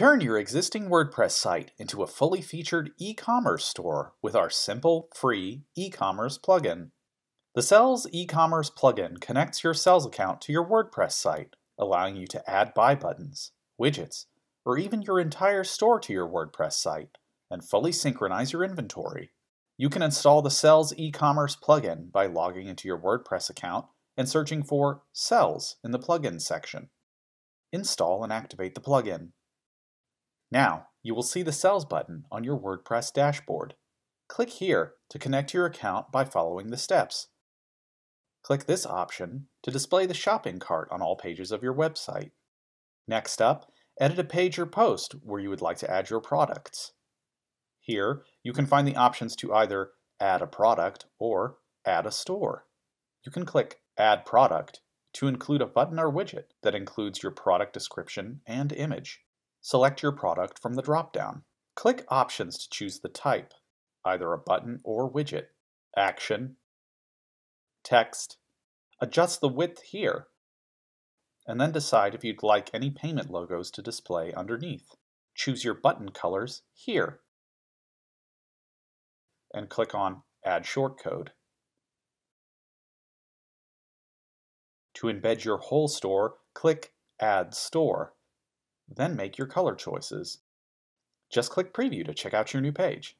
Turn your existing WordPress site into a fully featured e-commerce store with our simple, free e-commerce plugin. The Selz e-commerce plugin connects your Selz account to your WordPress site, allowing you to add buy buttons, widgets, or even your entire store to your WordPress site, and fully synchronize your inventory. You can install the Selz e-commerce plugin by logging into your WordPress account and searching for Selz in the Plugins section. Install and activate the plugin. Now, you will see the Selz button on your WordPress dashboard. Click here to connect your account by following the steps. Click this option to display the shopping cart on all pages of your website. Next up, edit a page or post where you would like to add your products. Here, you can find the options to either add a product or add a store. You can click Add Product to include a button or widget that includes your product description and image. Select your product from the drop-down. Click Options to choose the type, either a button or widget, action, text, adjust the width here, and then decide if you'd like any payment logos to display underneath. Choose your button colors here, and click on Add Shortcode. To embed your whole store, click Add Store. Then make your color choices. Just click Preview to check out your new page.